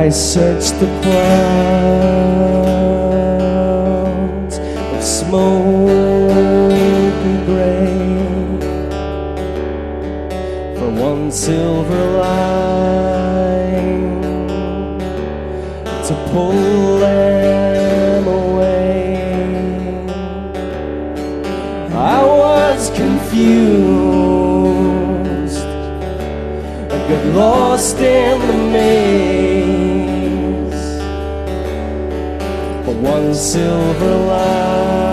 I searched the crowd. Get lost in the maze for one silver line.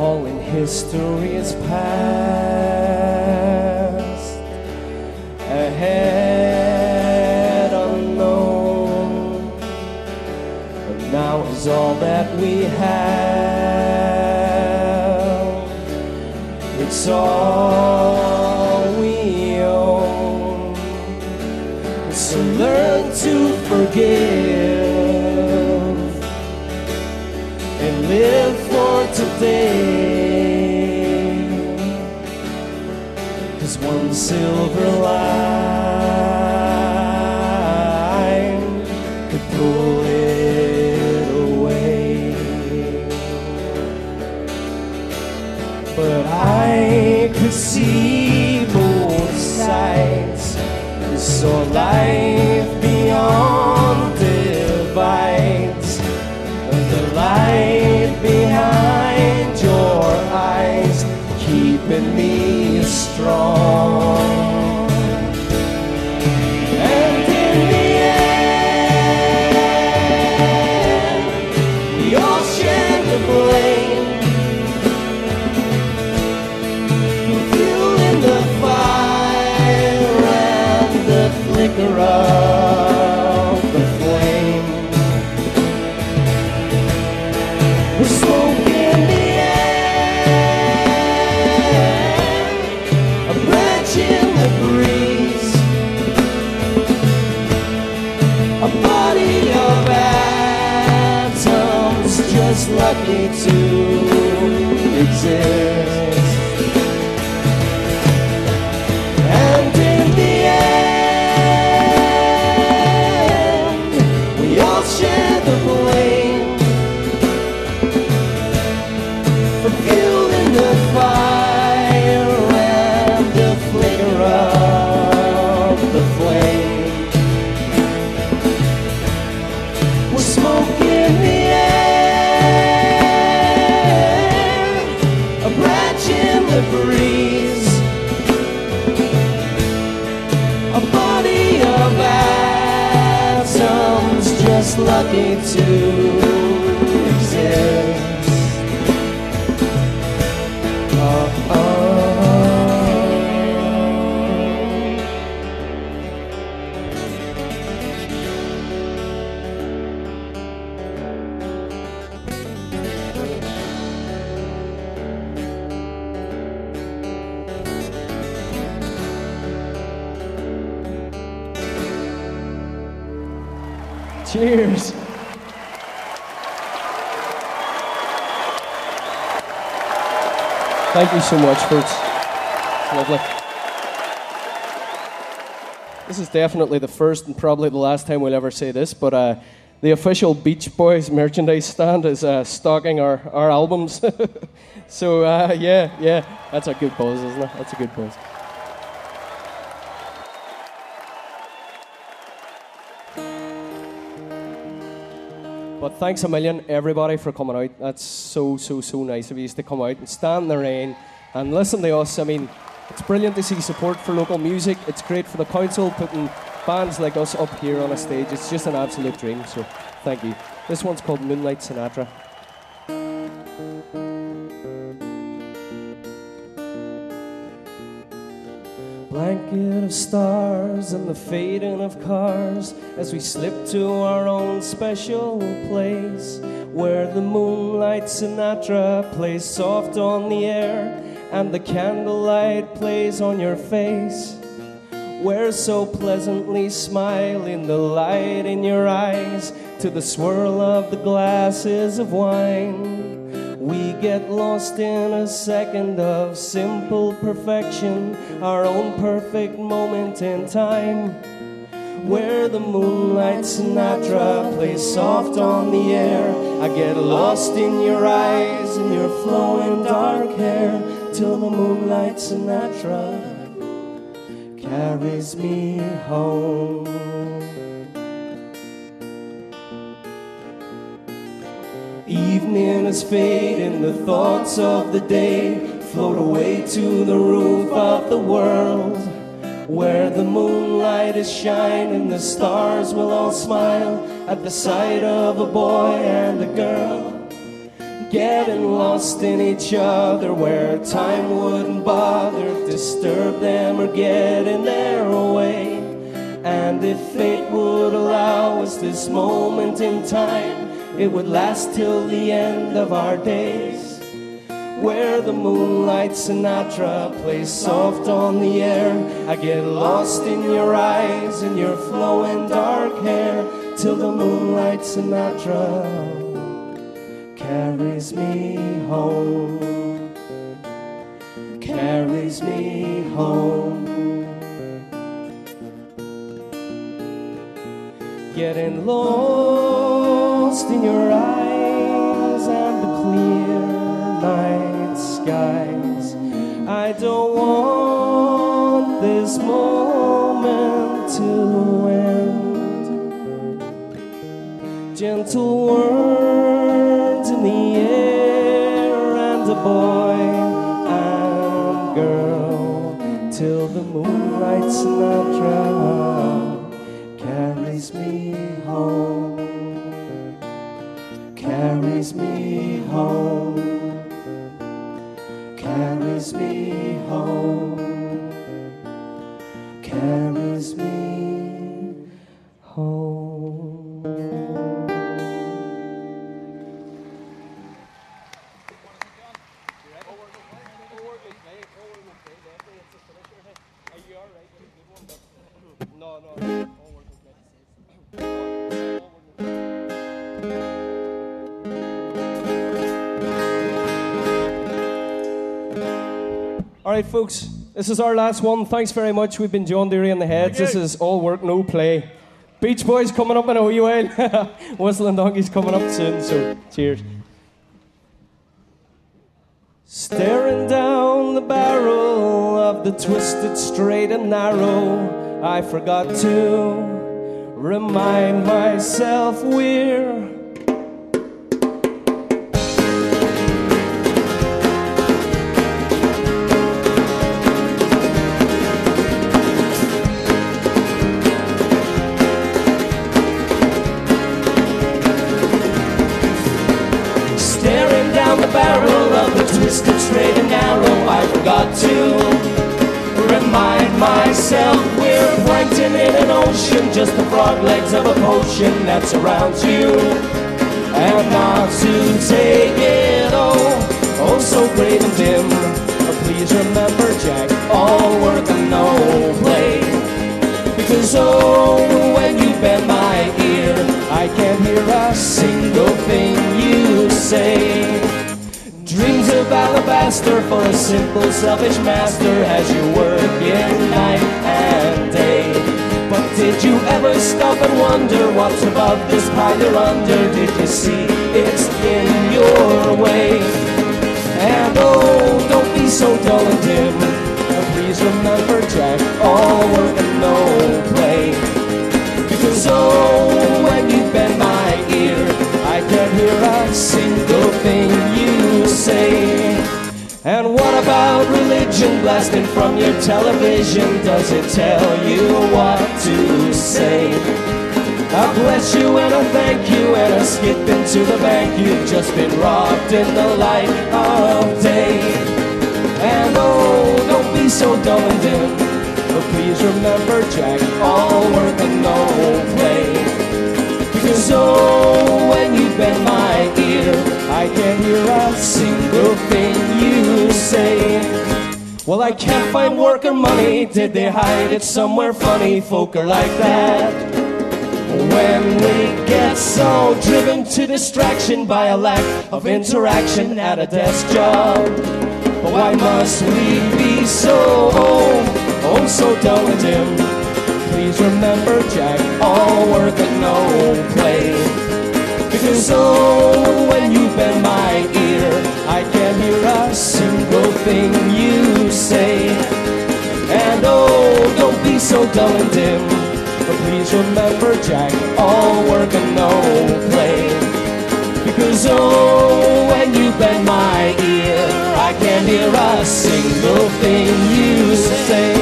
all in history is past. Ahead unknown, but now is all that we have. It's all we own. So learn to forgive. Lord today. Cause one silver line could pull it away. But I could see both sides and saw life. strong. to exist. lucky too. Cheers. Thank you so much, folks. It's lovely. This is definitely the first and probably the last time we'll ever say this, but uh, the official Beach Boys merchandise stand is uh, stocking our, our albums. so, uh, yeah, yeah, that's a good buzz, isn't it? That's a good buzz. Thanks a million, everybody, for coming out. That's so, so, so nice of you to come out and stand in the rain and listen to us. I mean, it's brilliant to see support for local music. It's great for the council putting bands like us up here on a stage. It's just an absolute dream. So, thank you. This one's called Moonlight Sinatra. Of stars and the fading of cars as we slip to our own special place where the moonlight Sinatra plays soft on the air and the candlelight plays on your face. We're so pleasantly smiling, the light in your eyes to the swirl of the glasses of wine. We get lost in a second of simple perfection, our own perfect moment in time. Where the moonlight Sinatra plays soft on the air. I get lost in your eyes and your flowing dark hair till the moonlight Sinatra carries me home. Evening is fading, the thoughts of the day float away to the roof of the world. Where the moonlight is shining, the stars will all smile at the sight of a boy and a girl. Getting lost in each other, where time wouldn't bother disturb them or get in their way. And if fate would allow us this moment in time, it would last till the end of our days. Where the moonlight Sinatra plays soft on the air, I get lost in your eyes and your flowing dark hair till the moonlight Sinatra carries me home, carries me home. Getting lost in your eyes and the clear night skies. I don't want this moment to end. Gentle words in the air and a boy and girl till the moonlight Sinatra carries me home, carries me home, carries me home, All right, folks, this is our last one. Thanks very much. We've been John Deery in the heads. This is all work, no play. Beach Boys coming up in a wee while. Whistling Donkeys coming up soon, so cheers. Staring down the barrel of the twisted straight and narrow, I forgot to remind myself we're myself. We're plankton in an ocean, just the frog legs of a potion that surrounds you. And not to take it all, oh so great and dim. But please remember, Jack, all work and no play. Because oh, when you bend my ear, I can't hear a single thing you say. Dreams of alabaster for a simple, selfish master as you work in night and day. But did you ever stop and wonder what's above this pile you're under? Did you see blasting from your television? Does it tell you what to say? I bless you and I thank you and I skip into the bank. You've just been robbed in the light of day. And oh, don't be so dull and dim. But please remember, Jack, all work and no play. Because oh, when you bend my ear, I can't hear a single thing you say. Well, I can't find work or money. Did they hide it somewhere funny? Folk are like that. When we get so driven to distraction by a lack of interaction at a desk job. But why must we be so, oh, oh, so dull and dim? Please remember, Jack, all work and no play. Because oh, when you bend my ear, I can't hear a single thing you so dull and dim. But please remember, Jack, all work and no play. Because oh, when you bend my ear, I can't hear a single thing you say.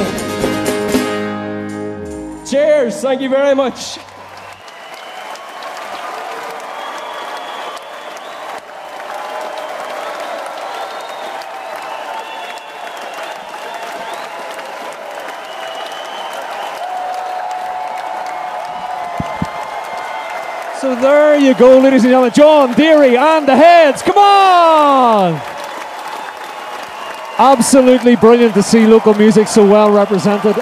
Cheers! Thank you very much. So there you go, ladies and gentlemen. John Deery and the heads. Come on! Absolutely brilliant to see local music so well represented.